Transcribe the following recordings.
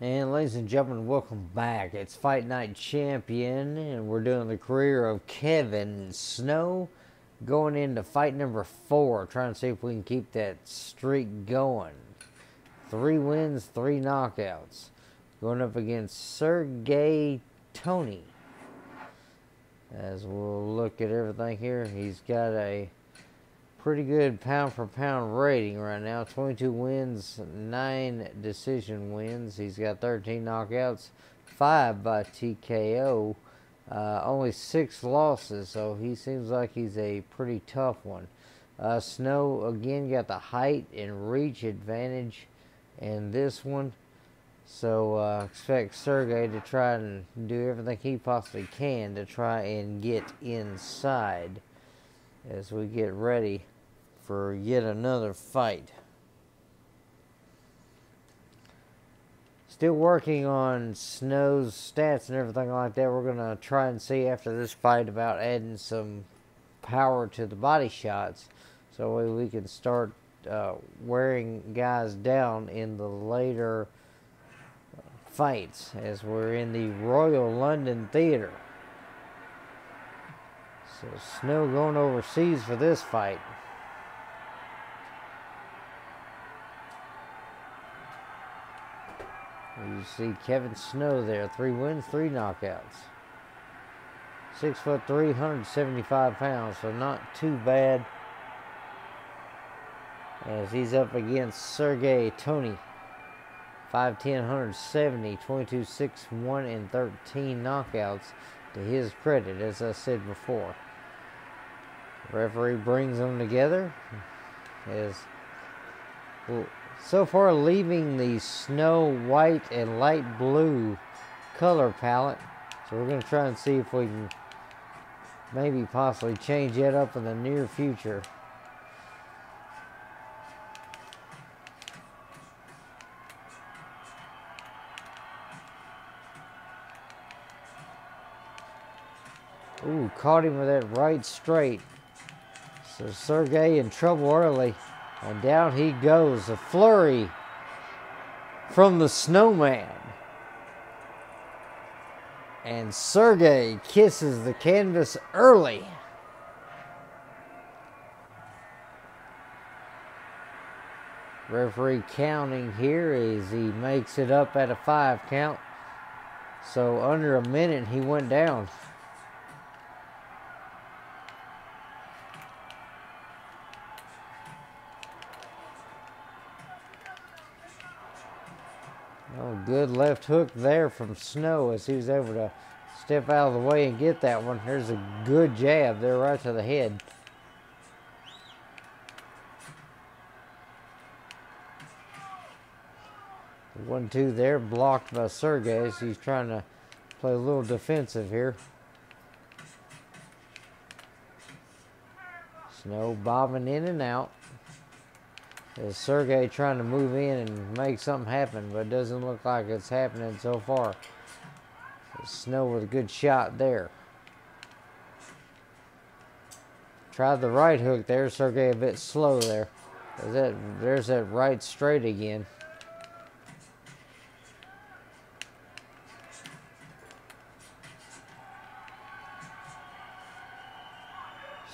And ladies and gentlemen, welcome back. It's Fight Night Champion, and we're doing the career of Kevin Snow going into fight number four, trying to see if we can keep that streak going. Three wins, three knockouts. Going up against Sergey Tony. As we'll look at everything here, he's got a pretty good pound for pound rating right now 22 wins, 9 decision wins. He's got 13 knockouts, 5 by TKO, uh, only 6 losses, so he seems like he's a pretty tough one. Uh, Snow again got the height and reach advantage in this one. So uh, expect Sergey to try and do everything he possibly can to try and get inside as we get ready for yet another fight. Still working on Snow's stats and everything like that. We're going to try and see after this fight about adding some power to the body shots so we can start uh, wearing guys down in the later fights as we're in the Royal London Theatre. So Snow going overseas for this fight. You see Kevin Snow there, three wins, three knockouts. Six foot three, 175 pounds, so not too bad. As he's up against Sergey Tony. 5'10", 170, 22, 6, 1, and 13 knockouts to his credit, as I said before. Referee brings them together as so far leaving the snow white and light blue color palette. So we're going to try and see if we can maybe possibly change that up in the near future. Ooh, caught him with that right straight. So Sergey in trouble early. And down he goes. A flurry from the snowman. And Sergey kisses the canvas early. Referee counting here as he makes it up at a five count. So under a minute he went down. Good left hook there from Snow as he was able to step out of the way and get that one. There's a good jab there right to the head. One, two there, blocked by Sergey he's trying to play a little defensive here. Snow bobbing in and out. Is Sergey trying to move in and make something happen, but it doesn't look like it's happening so far. Snow with a good shot there. Tried the right hook there. Sergey a bit slow there. There's that, there's that right straight again.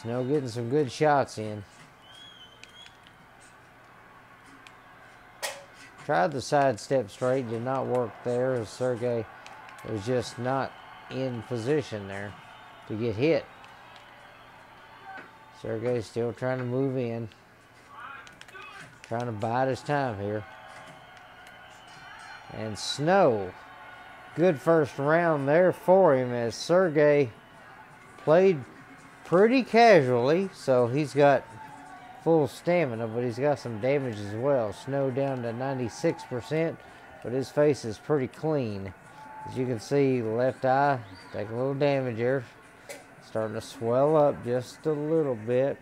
Snow getting some good shots in. Tried the side step straight, did not work there. as Sergey was just not in position there to get hit. Sergey still trying to move in. Trying to bide his time here. And Snow, good first round there for him as Sergey played pretty casually. So he's got full stamina, but he's got some damage as well. Snow down to 96%, but his face is pretty clean. As you can see, left eye taking a little damage here. Starting to swell up just a little bit.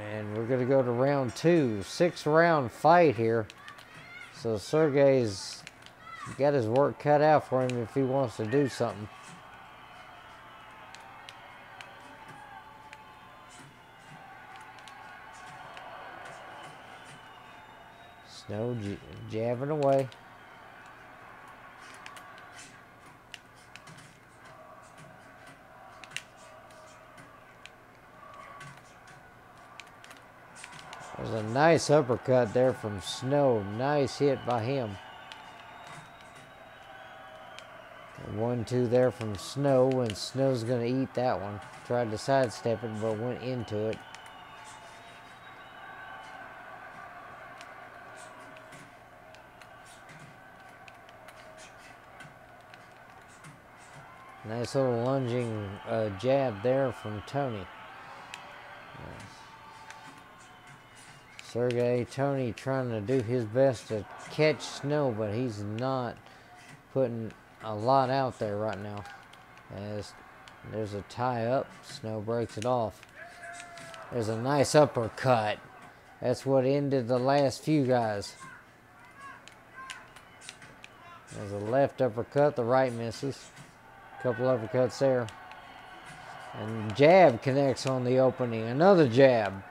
And we're going to go to round two. Six round fight here. So Sergey's got his work cut out for him if he wants to do something. Snow jabbing away. There's a nice uppercut there from Snow. Nice hit by him. One, two there from Snow, and Snow's going to eat that one. Tried to sidestep it, but went into it. Nice little lunging uh, jab there from Tony. Sergey Tony trying to do his best to catch Snow, but he's not putting a lot out there right now. As there's a tie up, Snow breaks it off. There's a nice uppercut. That's what ended the last few guys. There's a left uppercut, the right misses. Couple uppercuts there. And jab connects on the opening. Another jab.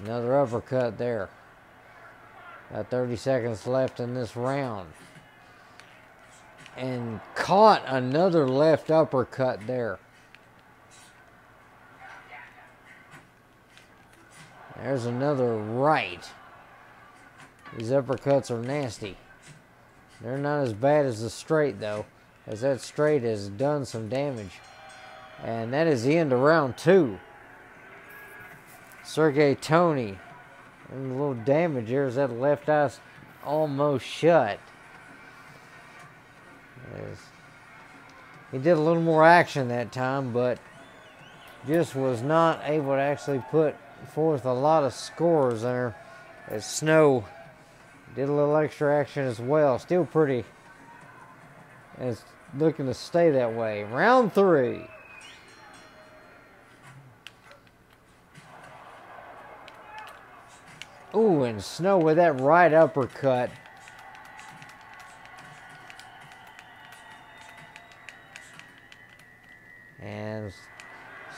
Another uppercut there. Got 30 seconds left in this round. And caught another left uppercut there. There's another right. These uppercuts are nasty. They're not as bad as the straight, though, as that straight has done some damage. And that is the end of round two. Sergey Tony. A little damage here as that left eye's almost shut. Yes. He did a little more action that time, but just was not able to actually put forth a lot of scores there as Snow did a little extra action as well. Still pretty. And it's looking to stay that way. Round three. Ooh, and Snow with that right uppercut. And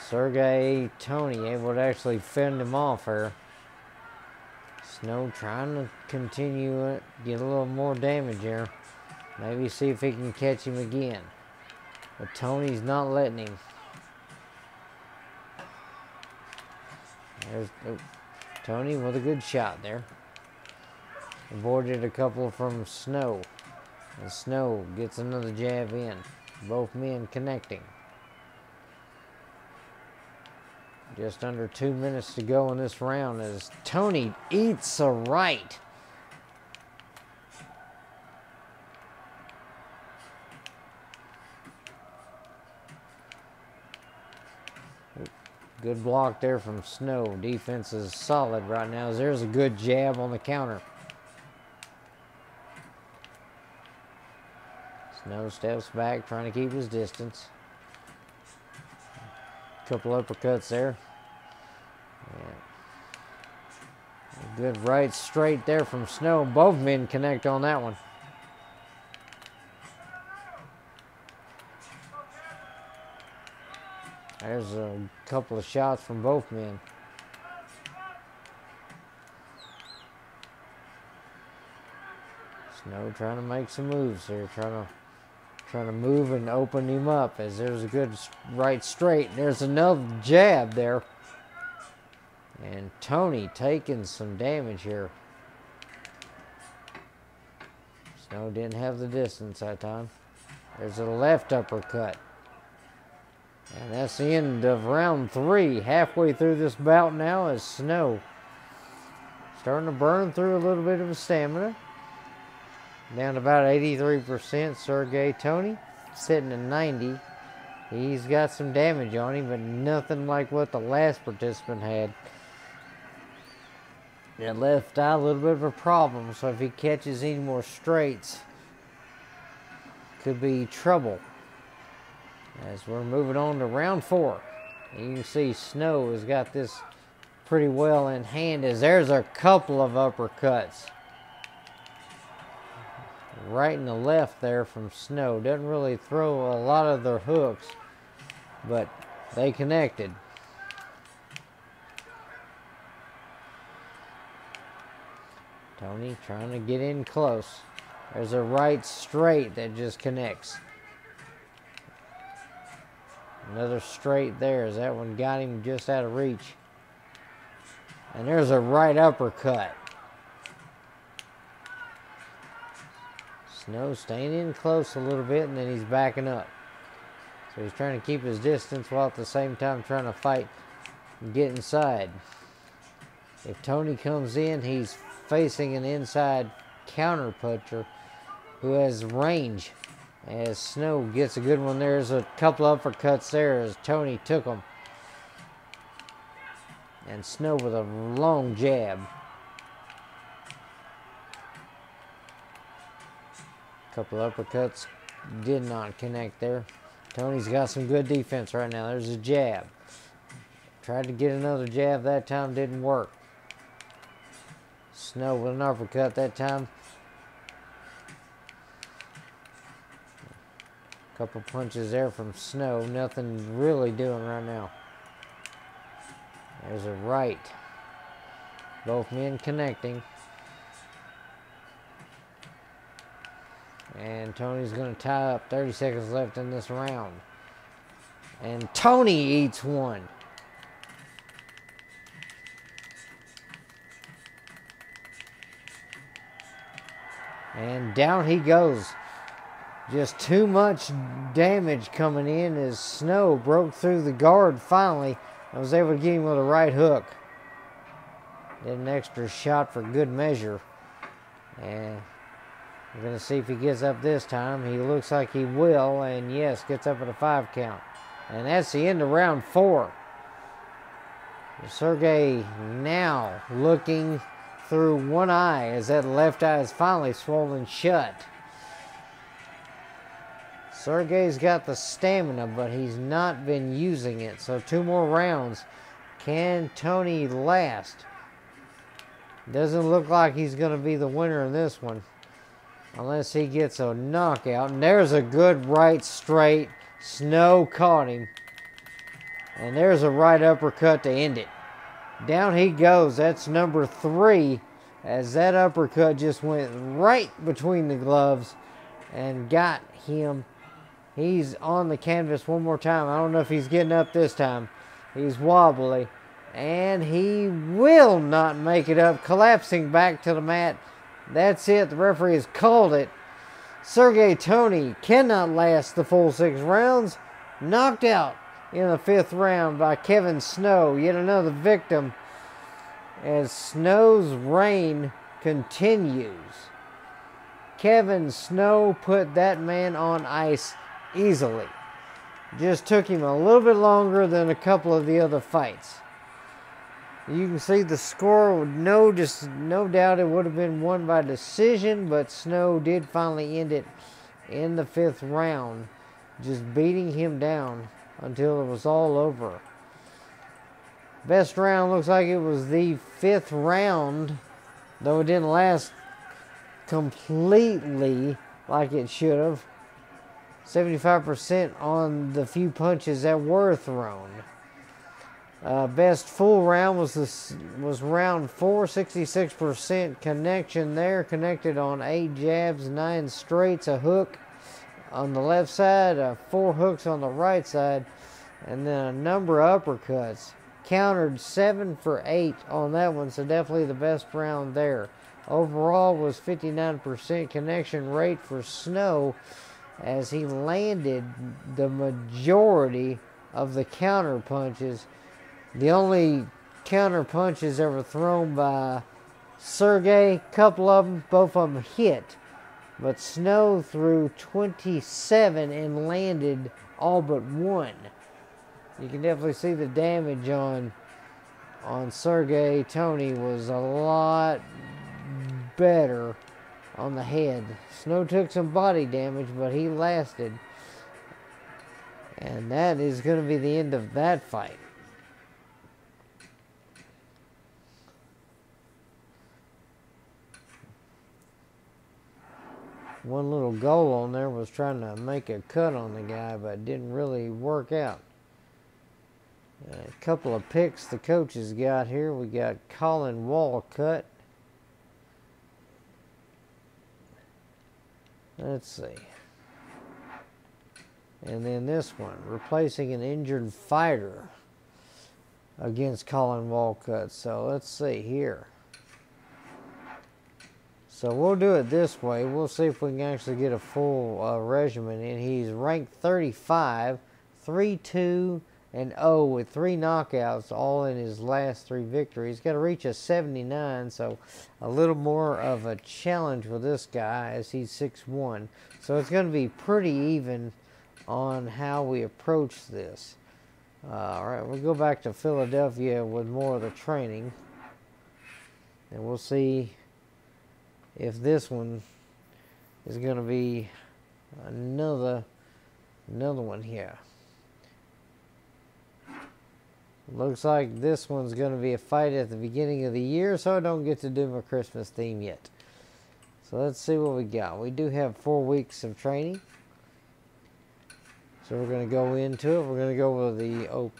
Sergey Tony able to actually fend him off here. Snow trying to continue it, get a little more damage here. Maybe see if he can catch him again. But Tony's not letting him. There's, oh. Tony with a good shot there. Avoided a couple from Snow. And Snow gets another jab in. Both men connecting. Just under two minutes to go in this round as Tony eats a right. Good block there from Snow. Defense is solid right now. There's a good jab on the counter. Snow steps back, trying to keep his distance. Couple uppercuts there. Yeah. Good right straight there from Snow. Both men connect on that one. There's a couple of shots from both men. Snow trying to make some moves here, trying to trying to move and open him up as there's a good right straight. There's another jab there. And Tony taking some damage here. Snow didn't have the distance that time. There's a left uppercut. And that's the end of round three. Halfway through this bout now is Snow. Starting to burn through a little bit of his stamina. Down about 83%. Sergey Tony sitting at 90. He's got some damage on him, but nothing like what the last participant had. That left eye a little bit of a problem, so if he catches any more straights, could be trouble. As we're moving on to round four. You can see Snow has got this pretty well in hand as there's a couple of uppercuts. Right in the left there from Snow. Doesn't really throw a lot of their hooks. But They connected. Tony trying to get in close. There's a right straight that just connects. Another straight there as that one got him just out of reach. And there's a right uppercut. Snow staying in close a little bit and then he's backing up. So he's trying to keep his distance while at the same time trying to fight and get inside. If Tony comes in, he's facing an inside counter puncher who has range. As Snow gets a good one, there's a couple uppercuts there as Tony took them. And Snow with a long jab. Couple uppercuts did not connect there. Tony's got some good defense right now. There's a jab. Tried to get another jab that time, didn't work. Snow with an uppercut that time. Couple punches there from Snow. Nothing really doing right now. There's a right. Both men connecting. And Tony's going to tie up 30 seconds left in this round. And Tony eats one. And down he goes. Just too much damage coming in as Snow broke through the guard finally. I was able to get him with a right hook. Did an extra shot for good measure. And we're going to see if he gets up this time. He looks like he will. And yes, gets up at a five count. And that's the end of round four. Sergey now looking through one eye as that left eye is finally swollen shut. Sergey's got the stamina, but he's not been using it. So two more rounds. Can Tony last? Doesn't look like he's going to be the winner in this one. Unless he gets a knockout. And there's a good right straight. Snow caught him. And there's a right uppercut to end it. Down he goes. That's number three. As that uppercut just went right between the gloves and got him He's on the canvas one more time. I don't know if he's getting up this time. He's wobbly. And he will not make it up, collapsing back to the mat. That's it. The referee has called it. Sergey Tony cannot last the full six rounds. Knocked out in the fifth round by Kevin Snow, yet another victim, as Snow's reign continues. Kevin Snow put that man on ice easily. Just took him a little bit longer than a couple of the other fights. You can see the score. No, just no doubt it would have been won by decision, but Snow did finally end it in the fifth round, just beating him down until it was all over. Best round looks like it was the fifth round, though it didn't last completely like it should have. 75% on the few punches that were thrown. Uh, best full round was this was round four, 66% connection there, connected on eight jabs, nine straights, a hook on the left side, uh, four hooks on the right side, and then a number of uppercuts. Countered seven for eight on that one, so definitely the best round there. Overall was 59% connection rate for Snow as he landed the majority of the counter punches. The only counter punches ever thrown by Sergey, couple of them, both of them hit. But Snow threw 27 and landed all but one. You can definitely see the damage on on Sergey Tony was a lot better on the head. Snow took some body damage, but he lasted. And that is going to be the end of that fight. One little goal on there was trying to make a cut on the guy, but it didn't really work out. A couple of picks the coaches got here. We got Colin Walcott. Let's see. And then this one, replacing an injured fighter against Colin Walcott. So let's see here. So we'll do it this way. We'll see if we can actually get a full uh, regimen And He's ranked 35, 3 2 and 0 with three knockouts, all in his last three victories. Got to reach a 79, so a little more of a challenge for this guy as he's 6 1. So it's going to be pretty even on how we approach this. Uh, all right, we'll go back to Philadelphia with more of the training, and we'll see if this one is going to be another another one here. Looks like this one's going to be a fight at the beginning of the year, so I don't get to do my Christmas theme yet. So let's see what we got. We do have four weeks of training. So we're going to go into it. We're going to go with the op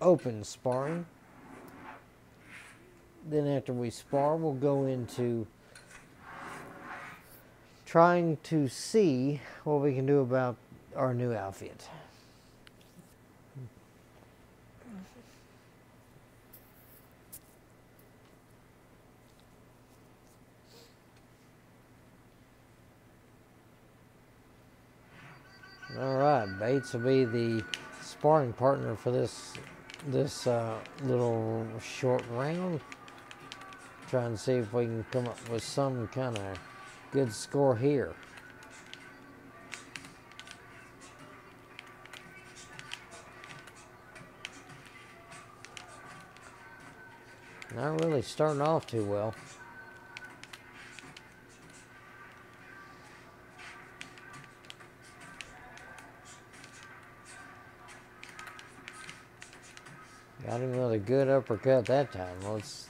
open sparring. Then after we spar, we'll go into trying to see what we can do about our new outfit. All right, Bates will be the sparring partner for this this uh, little short round. Try and see if we can come up with some kind of good score here. Not really starting off too well. Got him with a good uppercut that time. Let's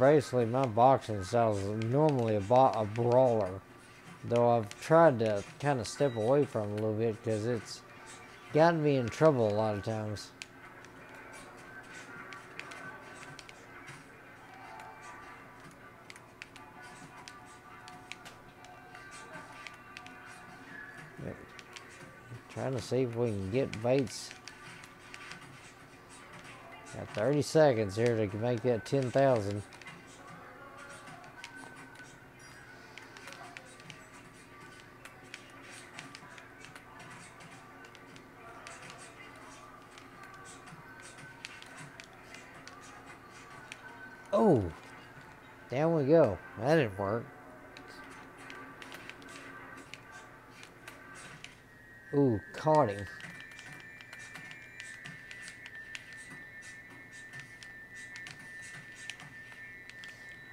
basically my boxing style is normally a, a brawler, though I've tried to kind of step away from a little bit because it's gotten me in trouble a lot of times. Trying to see if we can get Bates Got 30 seconds here to make that 10,000. Go. That didn't work. Ooh, caught him.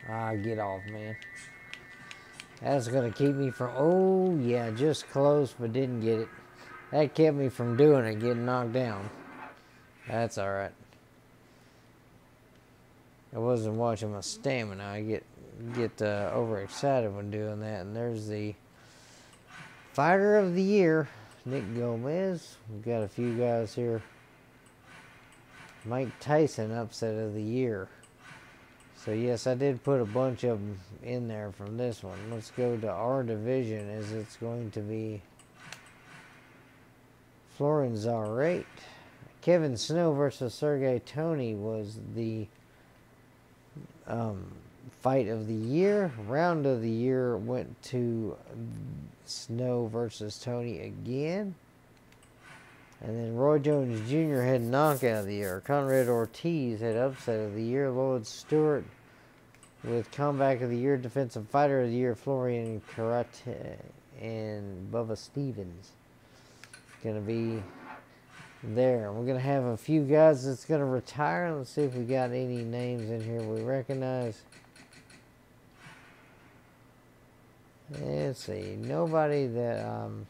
Ah, get off, man. That's going to keep me from... Oh, yeah, just close, but didn't get it. That kept me from doing it, getting knocked down. That's alright. I wasn't watching my stamina. I get get uh, overexcited when doing that. And there's the fighter of the year, Nick Gomez. We've got a few guys here. Mike Tyson, upset of the year. So yes, I did put a bunch of them in there from this one. Let's go to our division as it's going to be Florian Zarate. Kevin Snow versus Sergey Tony was the um, fight of the year. Round of the year went to Snow versus Tony again. And then Roy Jones Jr. had knockout of the year. Conrad Ortiz had upset of the year. Lloyd Stewart with comeback of the year, defensive fighter of the year, Florian Karate and Bubba Stevens. Gonna be there. We're gonna have a few guys that's gonna retire. Let's see if we got any names in here we recognize. Let's see. Nobody that um,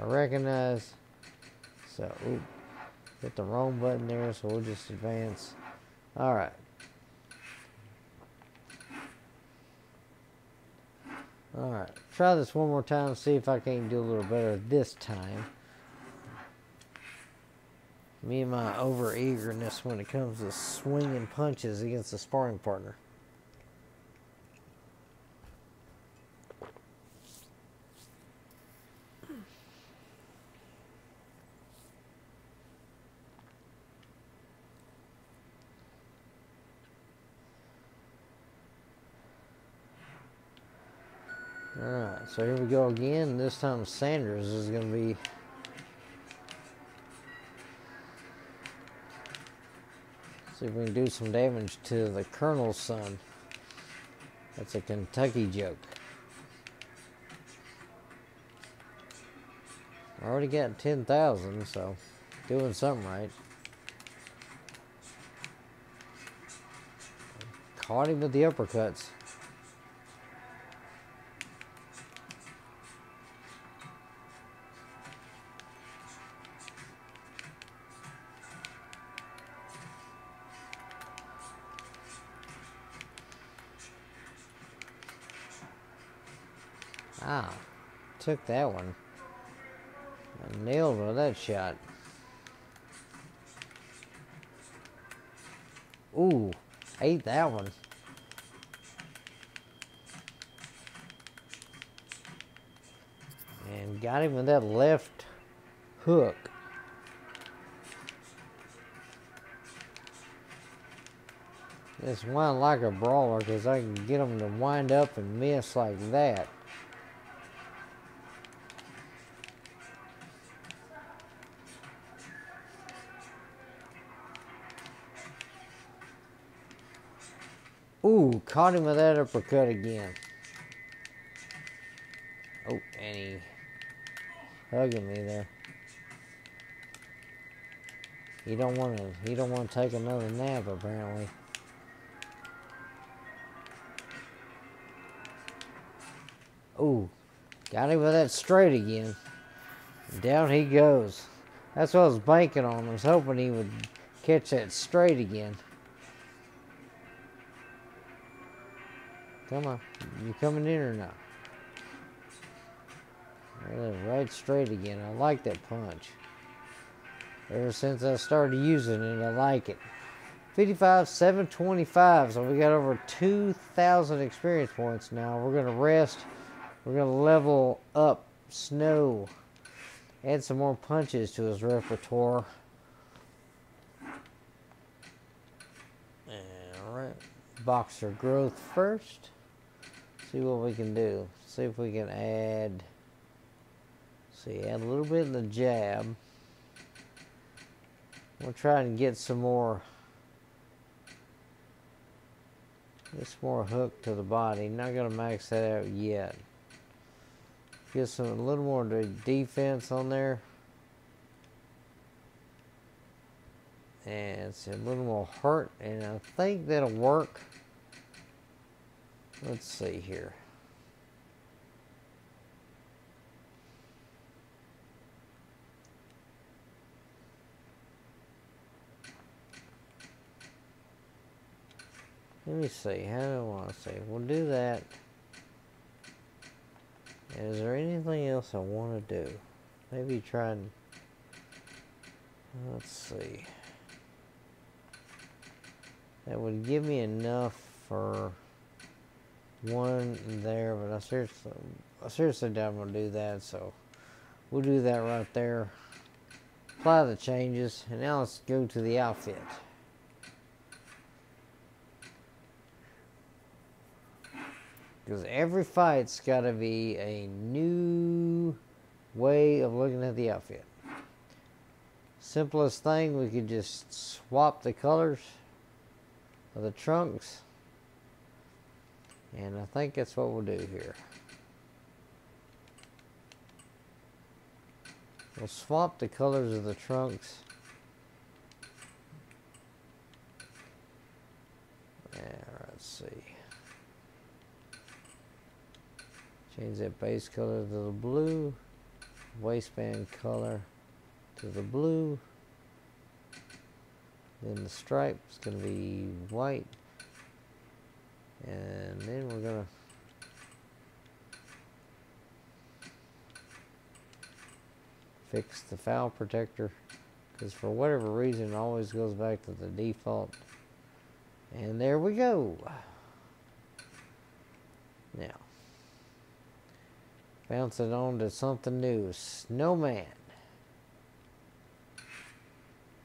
I recognize. So, hit the wrong button there, so we'll just advance. All right. All right. Try this one more time. See if I can't do a little better this time. Me and my over eagerness when it comes to swinging punches against a sparring partner. Alright, so here we go again. This time Sanders is going to be See if we can do some damage to the Colonel's son. That's a Kentucky joke. I already got 10,000, so doing something right. Caught him with the uppercuts. Ah, took that one. I nailed with that shot. Ooh, ate that one. And got him with that left hook. This one like a brawler because I can get them to wind up and miss like that. Caught him with that uppercut again. Oh, and he hugging me there. He don't want to. He don't want to take another nap apparently. Ooh, got him with that straight again. Down he goes. That's what I was banking on. I was hoping he would catch that straight again. Come on. You coming in or not? Right straight again. I like that punch. Ever since I started using it, I like it. 55, 725. So we got over 2,000 experience points now. We're going to rest. We're going to level up Snow. Add some more punches to his repertoire. Alright. Boxer growth first see what we can do. See if we can add, see, add a little bit in the jab. We'll try and get some more, some more hook to the body. Not going to max that out yet. Get some, a little more defense on there. And it's a little more hurt, and I think that'll work. Let's see here. Let me see. How do I want to say? We'll do that. Is there anything else I want to do? Maybe try and... Let's see. That would give me enough for one there, but I seriously, I seriously doubt I'm going to do that, so we'll do that right there. Apply the changes, and now let's go to the outfit. Because every fight's got to be a new way of looking at the outfit. Simplest thing, we could just swap the colors of the trunks and I think that's what we'll do here. We'll swap the colors of the trunks. There, let's see. Change that base color to the blue. Waistband color to the blue. Then the stripe is going to be white. And then we're going to fix the foul protector because for whatever reason it always goes back to the default. And there we go. Now, bounce it on to something new. Snowman.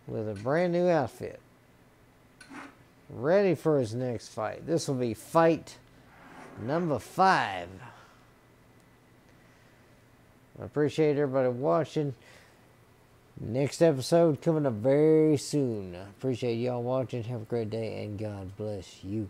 With a brand new outfit. Ready for his next fight. This will be fight number five. I appreciate everybody watching. Next episode coming up very soon. Appreciate y'all watching. Have a great day and God bless you.